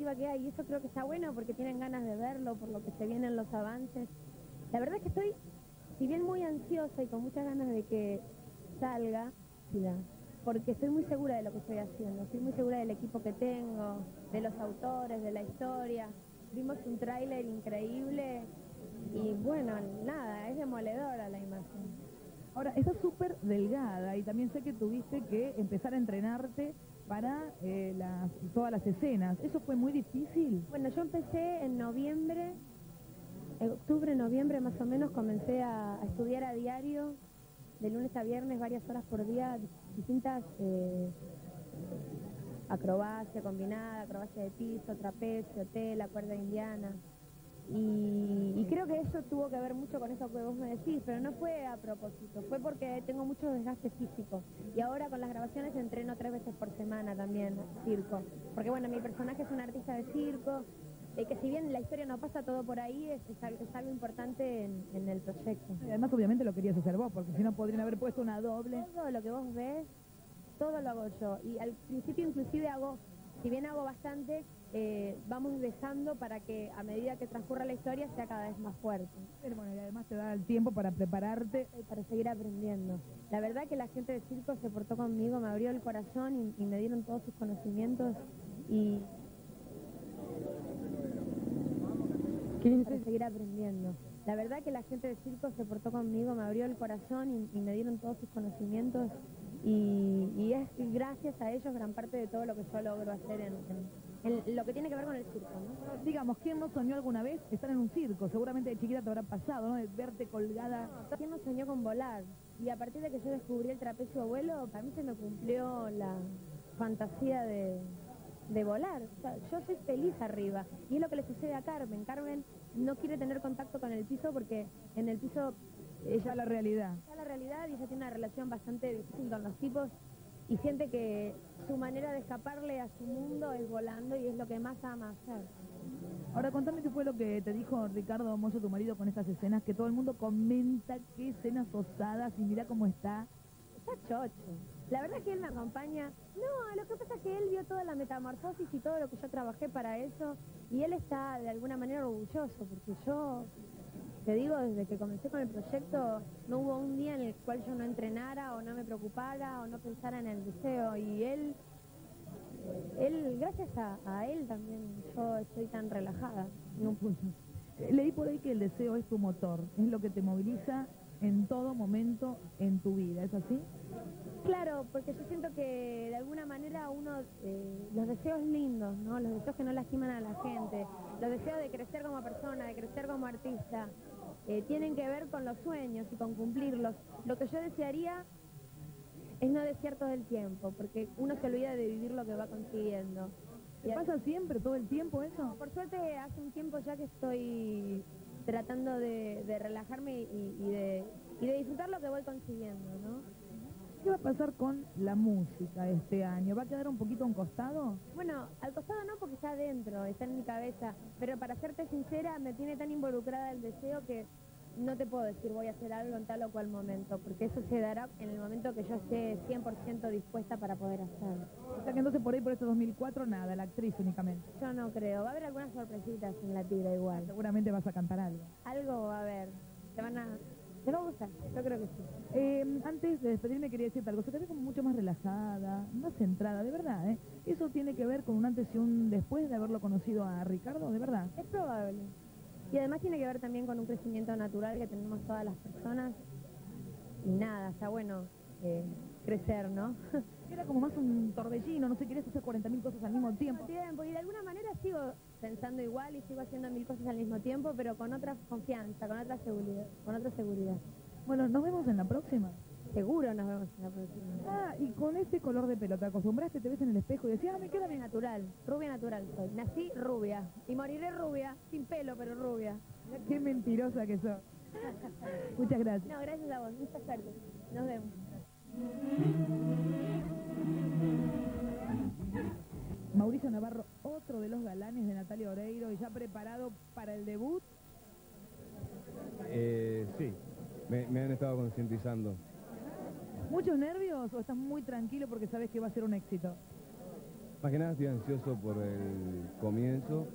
que hay y eso creo que está bueno porque tienen ganas de verlo, por lo que se vienen los avances. La verdad es que estoy, si bien muy ansiosa y con muchas ganas de que salga, porque estoy muy segura de lo que estoy haciendo, estoy muy segura del equipo que tengo, de los autores, de la historia. Vimos un tráiler increíble y bueno, nada, es demoledora la imagen. Ahora, estás súper delgada y también sé que tuviste que empezar a entrenarte para eh, todas las escenas. ¿Eso fue muy difícil? Bueno, yo empecé en noviembre, en octubre, noviembre más o menos, comencé a, estudiar a diario, de lunes a viernes, varias horas por día, distintas eh, acrobacia combinada, acrobacia de piso, trapecio, tela, cuerda indiana. Y, creo que eso tuvo que ver mucho con eso que vos me decís, pero no fue a propósito, fue porque tengo mucho desgaste físico. Y ahora con las grabaciones entreno tres veces por semana también circo. Porque bueno, mi personaje es un artista de circo, y que si bien la historia no pasa todo por ahí, es, algo importante en, el proyecto. además obviamente lo querías hacer vos, porque si no podrían haber puesto una doble. Todo lo que vos ves, todo lo hago yo. Y al principio inclusive hago, si bien hago bastante, eh, vamos dejando para que a medida que transcurra la historia sea cada vez más fuerte. Pero bueno, y además te da el tiempo para prepararte. Y para seguir aprendiendo. La verdad que la gente de circo se portó conmigo, me abrió el corazón y, me dieron todos sus conocimientos y... Para seguir aprendiendo. La verdad que la gente de circo se portó conmigo, me abrió el corazón y, me dieron todos sus conocimientos y, es gracias a ellos gran parte de todo lo que yo logro hacer en lo que tiene que ver con el circo, ¿no? Digamos, ¿quién no soñó alguna vez estar en un circo? Seguramente de chiquita te habrá pasado, ¿no? De verte colgada. ¿Quién no soñó con volar? Y a partir de que yo descubrí el trapecio vuelo, a mí se me cumplió la fantasía de, volar. yo soy feliz arriba. Y es lo que le sucede a Carmen. Carmen no quiere tener contacto con el piso porque en el piso... Ella la realidad. Está la realidad y ella tiene una relación bastante difícil con los tipos y siente que su manera de escaparle a su mundo es volando y es lo que más ama hacer. Ahora contame qué fue lo que te dijo Ricardo Mozo, tu marido, con estas escenas, que todo el mundo comenta qué escenas osadas y mira cómo está. Está chocho. La verdad es que él me acompaña. No, lo que pasa es que él vio toda la metamorfosis y todo lo que yo trabajé para eso y él está de alguna manera orgulloso porque yo te digo, desde que comencé con el proyecto, no hubo un día en el cual yo no entrenara o no me preocupara o no pensara en el deseo. Y él, él gracias a, él también yo estoy tan relajada en un punto. Leí por ahí que el deseo es tu motor, es lo que te moviliza en todo momento en tu vida, ¿es así? Claro, porque yo siento que de alguna manera uno, eh, los deseos lindos, ¿no? Los deseos que no lastiman a la gente, los deseos de crecer como persona, de crecer como artista, eh, tienen que ver con los sueños y con cumplirlos. Lo que yo desearía es no desear todo el tiempo, porque uno se olvida de vivir lo que va consiguiendo. ¿Te pasa siempre, todo el tiempo eso? por suerte hace un tiempo ya que estoy tratando de, relajarme y, de, y de disfrutar lo que voy consiguiendo, ¿no? ¿Qué va a pasar con la música este año? ¿Va a quedar un poquito a un costado? Bueno, al costado no porque está adentro, está en mi cabeza, pero para serte sincera me tiene tan involucrada el deseo que no te puedo decir voy a hacer algo en tal o cual momento, porque eso se dará en el momento que yo esté 100% dispuesta para poder hacerlo. O sea que entonces por ahí por este 2004 nada, la actriz únicamente. Yo no creo, va a haber algunas sorpresitas en la tira igual. Seguramente vas a cantar algo. Algo va a haber, te van a ¿Te va a gustar? Yo creo que sí. Eh, antes de despedirme quería decirte algo. Se te ve como mucho más relajada, más centrada, de verdad, ¿eh? ¿Eso tiene que ver con un antes y un después de haberlo conocido a Ricardo, de verdad? Es probable. Y además tiene que ver también con un crecimiento natural que tenemos todas las personas. Y nada, está bueno eh, crecer, ¿no? Era como más un torbellino, no sé, querés hacer 40.000 cosas al mismo tiempo. Tiempo, y de alguna manera sigo pensando igual y sigo haciendo mil cosas al mismo tiempo, pero con otra confianza, con otra seguridad. Con otra seguridad. Bueno, nos vemos en la próxima. Seguro nos vemos en la próxima. Ah, y con este color de pelo, ¿te acostumbraste? Te ves en el espejo y decías, ah, me queda bien natural. Rubia natural soy. Nací rubia. Y moriré rubia. Sin pelo, pero rubia. Qué mentirosa que sos. Muchas gracias. No, gracias a vos. Mucha suerte. Nos vemos. Mauricio Navarro, otro de los galanes de Natalia Oreiro, y ya preparado para el debut. Eh, sí, me, han estado concientizando. ¿Muchos nervios o estás muy tranquilo porque sabes que va a ser un éxito? Más que nada estoy ansioso por el comienzo